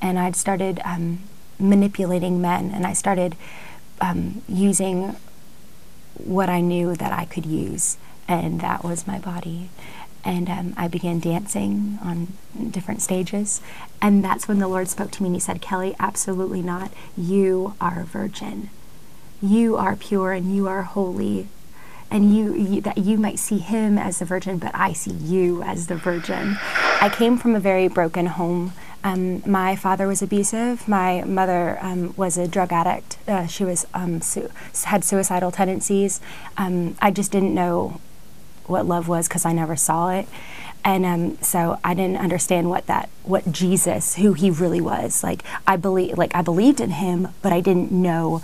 and I'd started um, manipulating men, and I started um, using what I knew that I could use, and that was my body. And um, I began dancing on different stages. And that's when the Lord spoke to me and He said, Kelley, absolutely not. You are a virgin. You are pure and you are holy. And you, you that you might see him as the virgin, but I see you as the virgin. I came from a very broken home. Um, my father was abusive. My mother um, was a drug addict. Uh, she was um, su- had suicidal tendencies. Um, I just didn't know what love was because I never saw it, and um, so I didn't understand what that what Jesus, who he really was. Like I believe, like I believed in him, but I didn't know.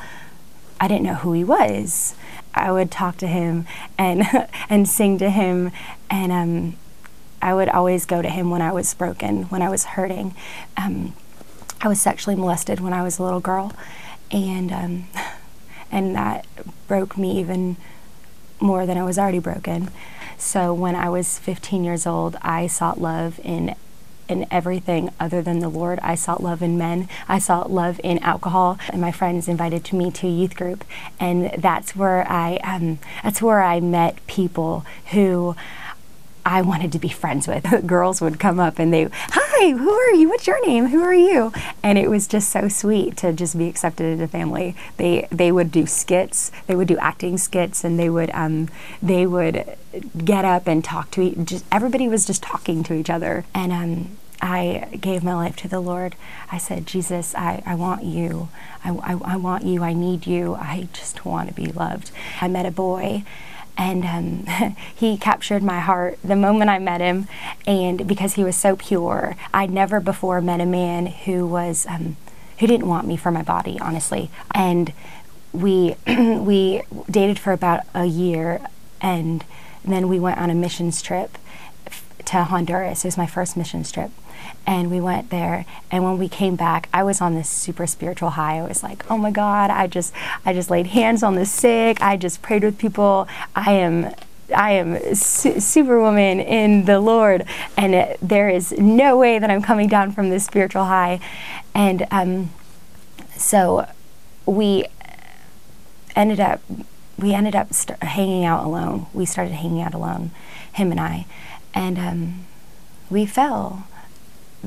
I didn't know who he was. I would talk to him and and sing to him, and um, I would always go to him when I was broken, when I was hurting. Um, I was sexually molested when I was a little girl, and um, and that broke me even more than I was already broken. So when I was 15 years old, I sought love in in everything other than the Lord. I sought love in men. I sought love in alcohol. And my friends invited to me to a youth group, and that's where I um, that's where I met people who. I wanted to be friends with. Girls would come up and they, hi, who are you? What's your name? Who are you? And it was just so sweet to just be accepted in a family. They they would do skits, they would do acting skits, and they would um, they would get up and talk to each. Just everybody was just talking to each other, and um, I gave my life to the Lord. I said, Jesus, I, I want you. I, I, I want you. I need you. I just want to be loved. I met a boy and um, he captured my heart the moment I met him, and because he was so pure, I'd never before met a man who was um, who didn't want me for my body, honestly. And we we dated for about a year, and then we went on a missions trip to Honduras. It was my first missions trip and we went there. And when we came back i was on this super spiritual high. I was like oh my god i just i just laid hands on the sick. I just prayed with people. I am I am su- superwoman in the Lord, and it, there is no way that I'm coming down from this spiritual high. And um, so we ended up we ended up st- hanging out alone. We started hanging out alone, him and I, and um, we fell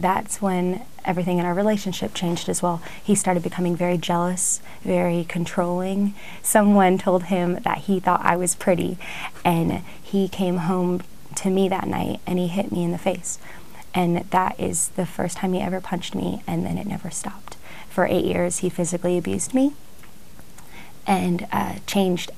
that's when everything in our relationship changed as well. He started becoming very jealous, very controlling. Someone told him that he thought I was pretty, and he came home to me that night and he hit me in the face. And that is the first time he ever punched me, and then it never stopped. For eight years, he physically abused me and uh, changed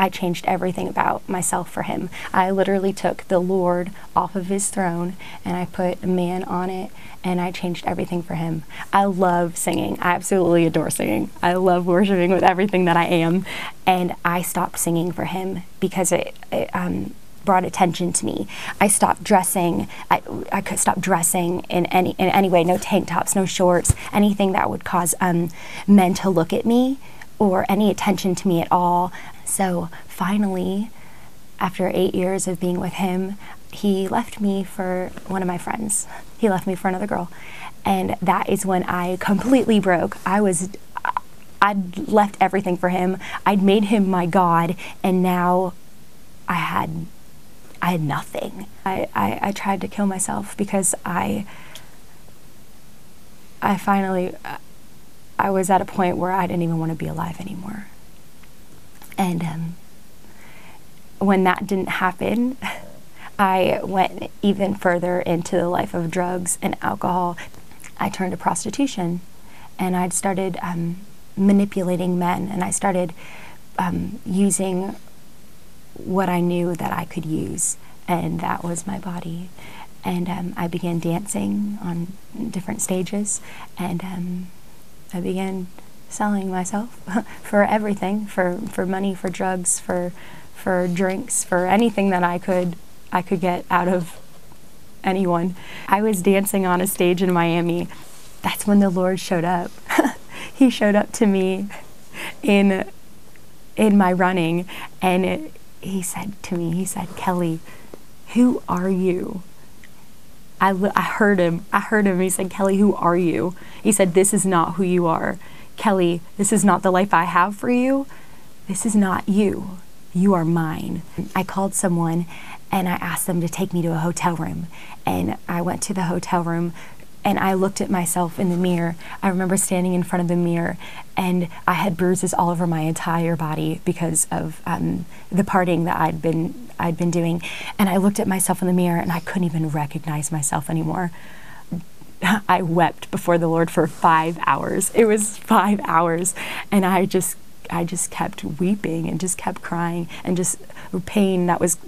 I changed everything about myself for him. I literally took the Lord off of his throne and I put a man on it and I changed everything for him. I love singing. I absolutely adore singing. I love worshiping with everything that I am. And I stopped singing for him because it, it um, brought attention to me. I stopped dressing. I, I could stop dressing in any in any way. No tank tops, no shorts, anything that would cause um, men to look at me or any attention to me at all. So finally, after eight years of being with him, he left me for one of my friends. He left me for another girl. And that is when I completely broke. I was, I'd left everything for him. I'd made him my God, and now I had, I had nothing. I, I, I tried to kill myself because I, I finally, I was at a point where I didn't even want to be alive anymore. And um, when that didn't happen, I went even further into the life of drugs and alcohol. I turned to prostitution and I'd started um, manipulating men and I started um, using what I knew that I could use, and that was my body. And um, I began dancing on different stages, and um, I began selling myself for everything for, for money, for drugs, for for drinks, for anything that I could I could get out of anyone. I was dancing on a stage in Miami. That's when the Lord showed up. he showed up to me in in my running and it, he said to me, he said, "Kelley, who are you?" I, I heard him. I heard him. He said, Kelley, who are you? He said, This is not who you are. Kelley, this is not the life I have for you. This is not you. You are mine. I called someone and I asked them to take me to a hotel room. And I went to the hotel room and I looked at myself in the mirror. I remember standing in front of the mirror and I had bruises all over my entire body because of um, the partying that I'd been I'd been doing. And I looked at myself in the mirror and I couldn't even recognize myself anymore. I wept before the Lord for five hours. It was five hours, and I just I just kept weeping and just kept crying and just pain that was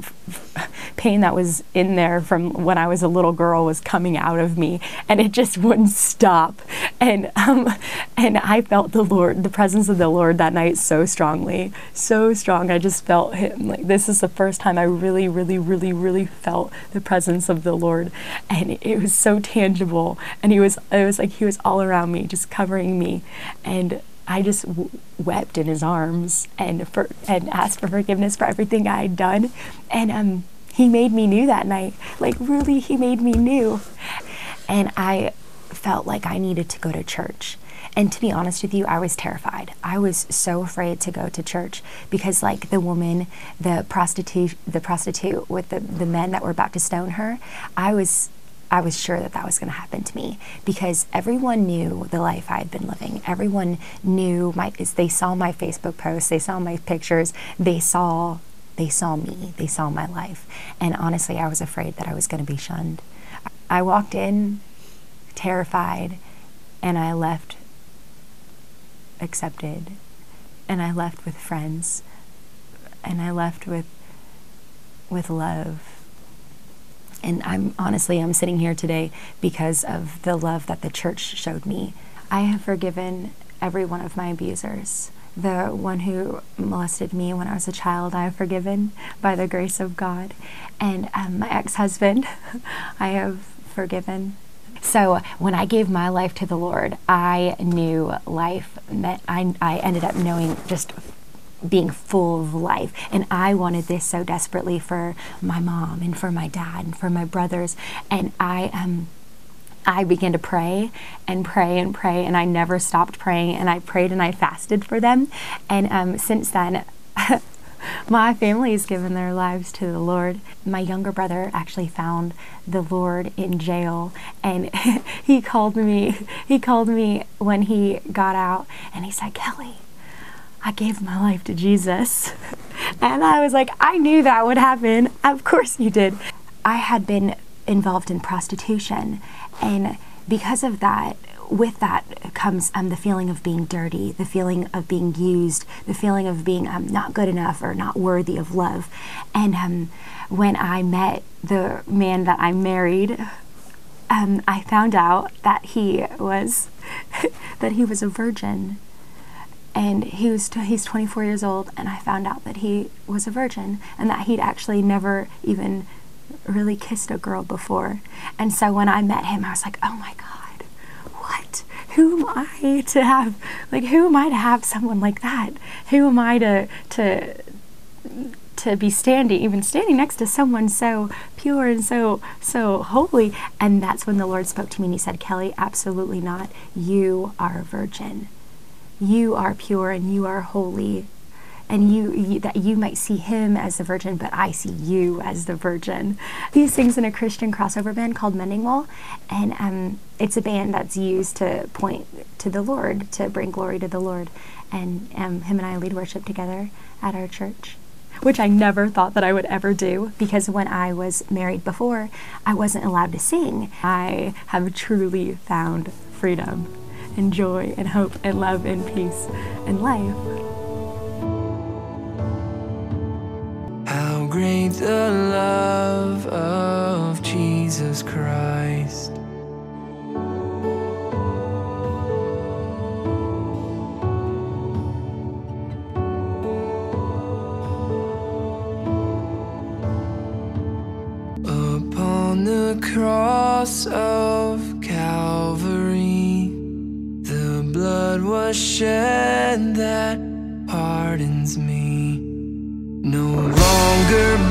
pain that was in there from when I was a little girl was coming out of me. And it just wouldn't stop. And um, and I felt the Lord the presence of the Lord that night so strongly so strong. I just felt him. Like this is the first time I really really really really felt the presence of the Lord. And it was so tangible. And he was it was like he was all around me just covering me. And I just w- wept in his arms and for and asked for forgiveness for everything I had done, and um, he made me new that night. Like really, he made me new, and I felt like I needed to go to church. And to be honest with you, I was terrified. I was so afraid to go to church because, like the woman, the prostitute, the prostitute with the, the men that were about to stone her, I was I was sure that that was going to happen to me because everyone knew the life I had been living. Everyone knew my they saw my Facebook posts, they saw my pictures, they saw they saw me, they saw my life. And honestly, I was afraid that I was going to be shunned. I walked in terrified and I left accepted and I left with friends and I left with with love and I'm honestly, I'm sitting here today because of the love that the church showed me. I have forgiven every one of my abusers. The one who molested me when I was a child, I have forgiven by the grace of God. And um, my ex husband, I have forgiven. So when I gave my life to the Lord, I knew life meant I, I ended up knowing just being full of life. And I wanted this so desperately for my mom and for my dad and for my brothers. And I um I began to pray and pray and pray, and I never stopped praying. And I prayed and I fasted for them. And um, since then, my family has given their lives to the Lord. My younger brother actually found the Lord in jail, and he called me. He called me when he got out, and he said, "Kelley, I gave my life to Jesus. and I was like, I knew that would happen. Of course you did. I had been involved in prostitution. And because of that, with that comes um, the feeling of being dirty, the feeling of being used, the feeling of being um, not good enough or not worthy of love. And um, when I met the man that I married, um, I found out that he was that he was a virgin and he was t- he's 24 years old and i found out that he was a virgin and that he'd actually never even really kissed a girl before. And so when i met him i was like oh my god what? Who am i to have like who am i to have someone like that? Who am i to to to be standing even standing next to someone so pure and so so holy? And that's when the lord spoke to me and he said kelley absolutely not. You are a virgin you are pure and you are holy and you, you, that you might see him as the virgin but i see you as the virgin. He sings in a christian crossover band called mending wall and um, it's a band that's used to point to the lord to bring glory to the lord. And um, him and i lead worship together at our church which I never thought that I would ever do because when I was married before, I wasn't allowed to sing. I have truly found freedom and joy and hope and love and peace and life. How great the love of Jesus Christ. Upon the cross of shed that pardons me. No longer